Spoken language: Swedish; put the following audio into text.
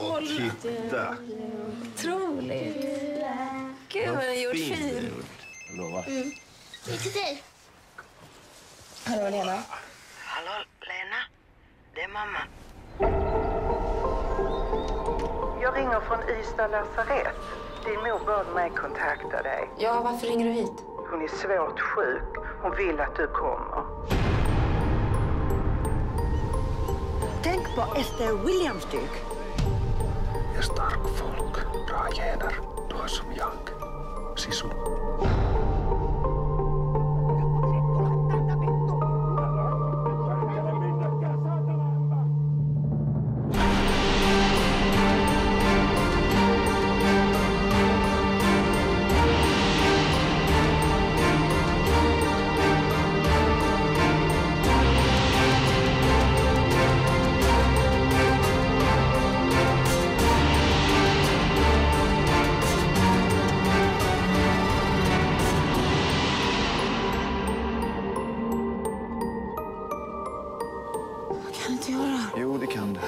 Och titta. Otroligt. Gud vad den gjort fin. Jag lovar. Är till dig. Hallå Lena. Hallå, Lena? Det är mamma. Jag ringer från Ystad lasarett. Din mor bad mig kontakta dig. Ja, varför ringer du hit? Hon är svårt sjuk. Hon vill att du kommer. Tänk på Esther Williams-tyg. Ja stark folk, bra gener, du har som jag. Sisu. kan inte göra. Jo, det kan du.